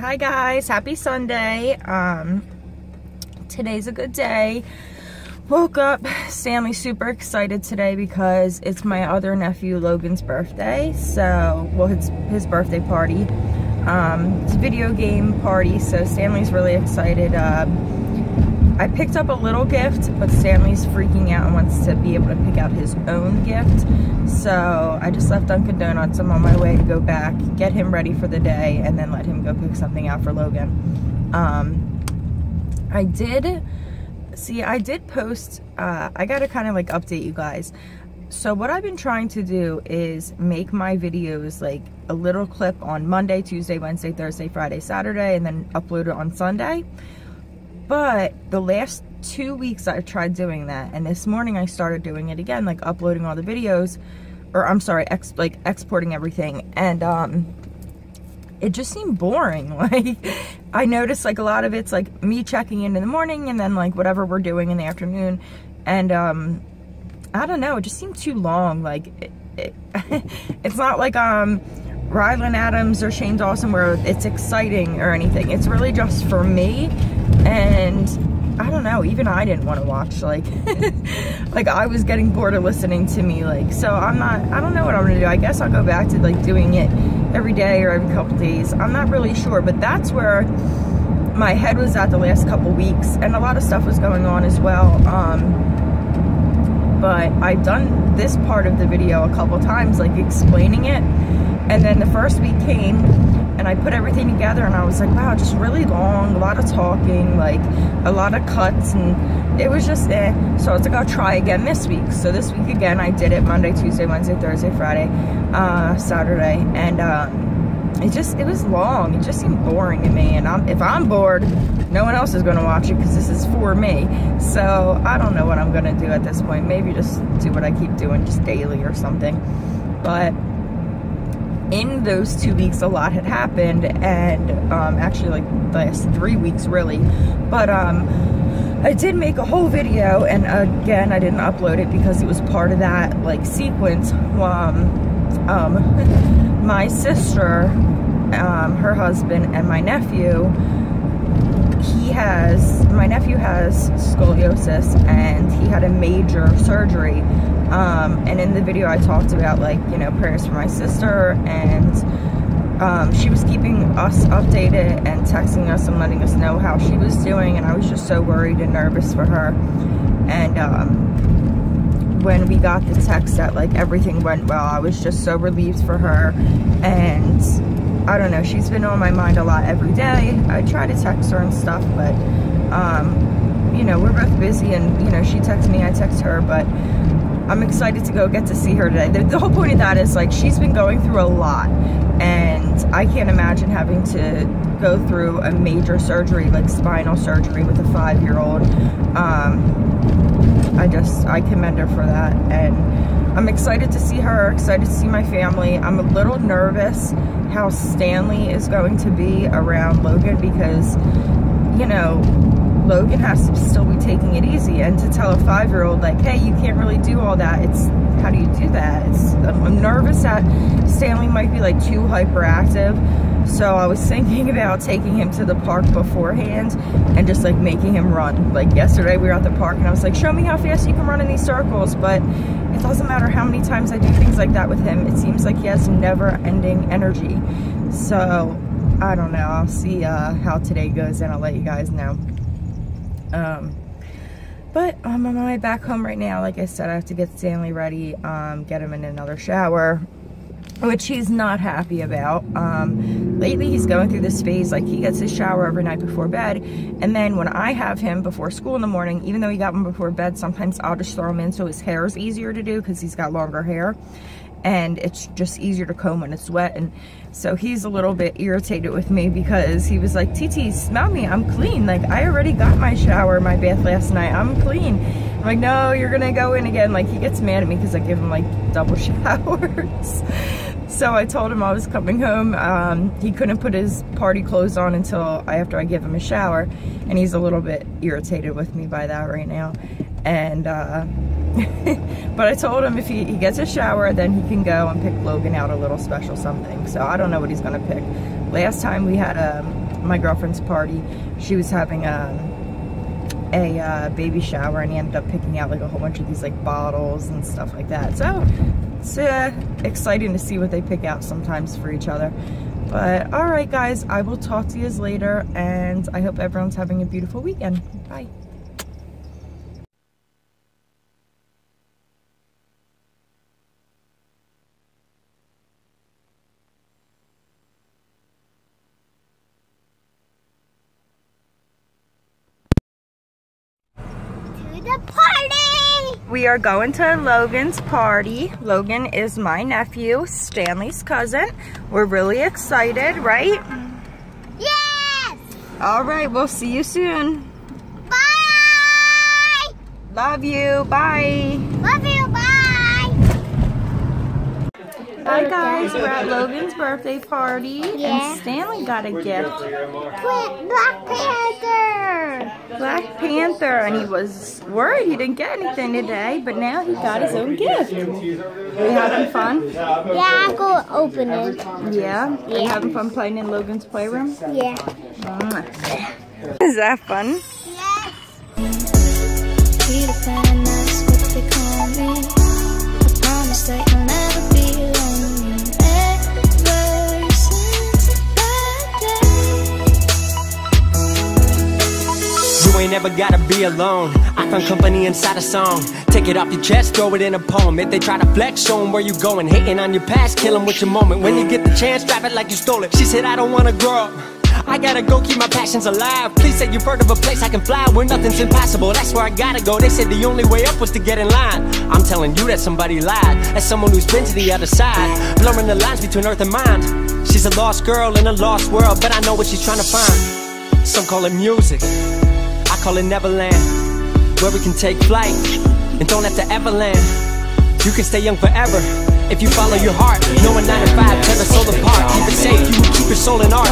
Hi guys, happy Sunday. Um, today's a good day. Woke up, Stanley's super excited today because it's my other nephew Logan's birthday. So, well, his, his birthday party. Um, it's a video game party, so Stanley's really excited. Uh, I picked up a little gift, but Stanley's freaking out and wants to be able to pick out his own gift. So I just left Dunkin' Donuts. I'm on my way to go back, get him ready for the day, and then let him go pick something out for Logan. Um, I did, see, I did post, uh, I gotta kind of like update you guys. So what I've been trying to do is make my videos like a little clip on Monday, Tuesday, Wednesday, Thursday, Friday, Saturday, and then upload it on Sunday. But the last two weeks I've tried doing that. And this morning I started doing it again, like uploading all the videos. Or I'm sorry, ex like exporting everything. And um, it just seemed boring. Like I noticed like a lot of it's like me checking in in the morning and then like whatever we're doing in the afternoon. And um, I don't know, it just seemed too long. Like it, it, it's not like um Ryland Adams or Shane Dawson where it's exciting or anything. It's really just for me and I don't know, even I didn't want to watch, like, like I was getting bored of listening to me, like, so I'm not, I don't know what I'm going to do. I guess I'll go back to, like, doing it every day or every couple days. I'm not really sure, but that's where my head was at the last couple weeks, and a lot of stuff was going on as well, um, but I've done this part of the video a couple times, like, explaining it, and then the first week came, and I put everything together and I was like, wow, just really long, a lot of talking, like a lot of cuts, and it was just eh. So I was like, I'll try again this week. So this week again, I did it Monday, Tuesday, Wednesday, Thursday, Friday, uh, Saturday, and um, it just, it was long. It just seemed boring to me, and I'm, if I'm bored, no one else is going to watch it because this is for me. So I don't know what I'm going to do at this point. Maybe just do what I keep doing, just daily or something. But in those two weeks a lot had happened and um, actually like the last three weeks really. But um, I did make a whole video and again I didn't upload it because it was part of that like sequence. Um, um my sister um, her husband and my nephew he has my nephew has scoliosis and he had a major surgery um, and in the video I talked about like, you know, prayers for my sister and um, she was keeping us updated and texting us and letting us know how she was doing and I was just so worried and nervous for her. And um, when we got the text that like everything went well, I was just so relieved for her and I don't know, she's been on my mind a lot every day. I try to text her and stuff, but um, you know, we're both busy and you know, she texts me, I text her, but I'm excited to go get to see her today. The, the, whole point of that is like she's been going through a lot and I can't imagine having to go through a major surgery like spinal surgery with a five-year-old. Um, I just, I commend her for that and I'm excited to see her, excited to see my family. I'm a little nervous how Stanley is going to be around Logan because, you know, Logan has to still be taking it easy. And to tell a five-year-old like hey you can't really do all that it's how do you do that? It's I'm nervous that Stanley might be like too hyperactive. So I was thinking about taking him to the park beforehand and just like making him run. Like yesterday we were at the park and I was like show me how fast you can run in these circles. But it doesn't matter how many times I do things like that with him it seems like he has never-ending energy. So I don't know. I'll see uh, how today goes and I'll let you guys know um, but I'm on my way back home right now. Like I said, I have to get Stanley ready, um, get him in another shower, which he's not happy about. Um, lately, he's going through this phase, like he gets his shower every night before bed, and then when I have him before school in the morning, even though he got one before bed, sometimes I'll just throw him in so his hair is easier to do because he's got longer hair and it's just easier to comb when it's wet. And so he's a little bit irritated with me because he was like TT smell me I'm clean. Like I already got my shower my bath last night. I'm clean. I'm like no you're gonna go in again. Like he gets mad at me because I give him like double showers. So I told him I was coming home. Um, he couldn't put his party clothes on until after I give him a shower and he's a little bit irritated with me by that right now. And uh, but I told him if he, he gets a shower, then he can go and pick Logan out a little special something. So I don't know what he's gonna pick. Last time we had a, my girlfriend's party. She was having a, um, a uh, baby shower and he ended up picking out like a whole bunch of these like bottles and stuff like that. So it's uh, exciting to see what they pick out sometimes for each other. But all right, guys, I will talk to you later and I hope everyone's having a beautiful weekend. Bye. the party! We are going to Logan's party. Logan is my nephew, Stanley's cousin. We're really excited, right? Yes! All right, we'll see you soon. Bye! Love you. Bye. Love you, bye! Hi guys, we're at Logan's birthday party Yeah. and Stanley got a gift. Black Panther! Black Panther and he was worried he didn't get anything today, but now he got his own gift. Are you having fun? Yeah, I'll go open it. Yeah? Are you having fun playing in Logan's playroom? Yeah. Mm. Is that fun? Yes! Day. You ain't ever gotta be alone. I found company inside a song. Take it off your chest, throw it in a poem. If they try to flex, show 'em where you going. Hating on your past, kill 'em with your moment. When you get the chance, drive it like you stole it. She said, I don't wanna grow up. I gotta go keep my passions alive. Please say you've heard of a place I can fly where nothing's impossible. That's where I gotta go. They said the only way up was to get in line. I'm telling you that somebody lied. As someone who's been to the other side, blurring the lines between earth and mind. She's a lost girl in a lost world, but I know what she's trying to find. Some call it music. Call it Neverland, where we can take flight and don't have to ever land. You can stay young forever if you follow your heart. Knowing 9 to 5 tear the soul apart. Keep it safe, you keep your soul in art.